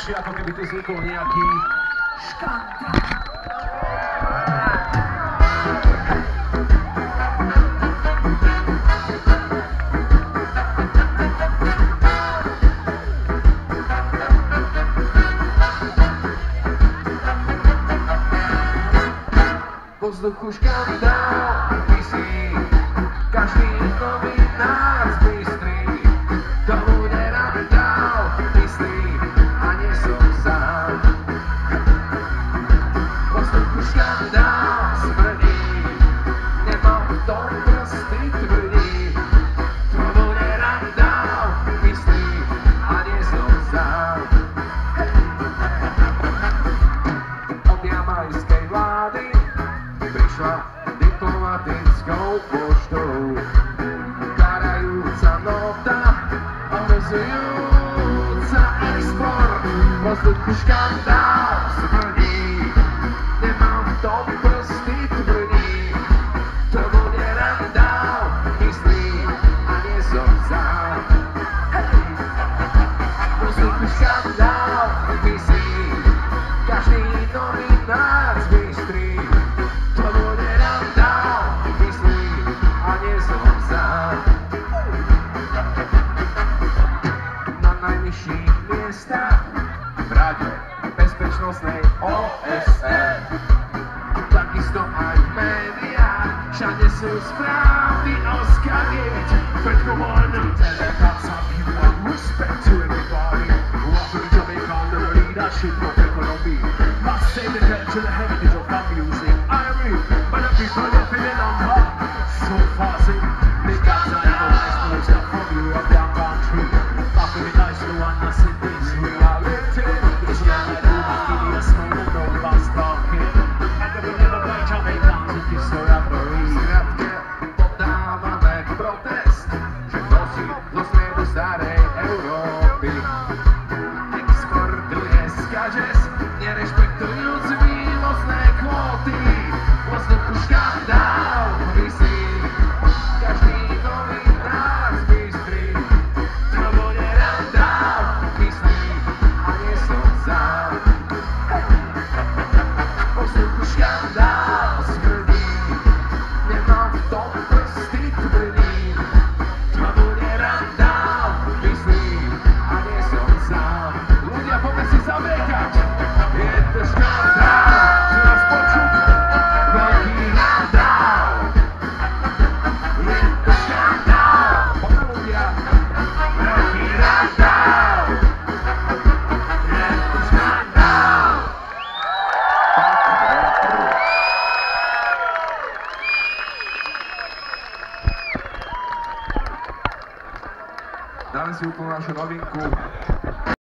lepšie, ako keby tu vznikol nejaký škandál. vzduchu škandál, vysí každý novinár. Ohrozujúca export, vo vzduchu škandál bezpečnostnej OSN Takisto aj v médiách Všade sú správy o Skagate Pred komorenom That's something you want respect to everybody. Welcome to the kind of leadership of economy? Must say the debt to the heritage of our music I agree, but the people are feeling on top So fuzzy They got time for nice news Come from Europe, their country. Fuck with the nice the one in do Brasil com a em Cuba.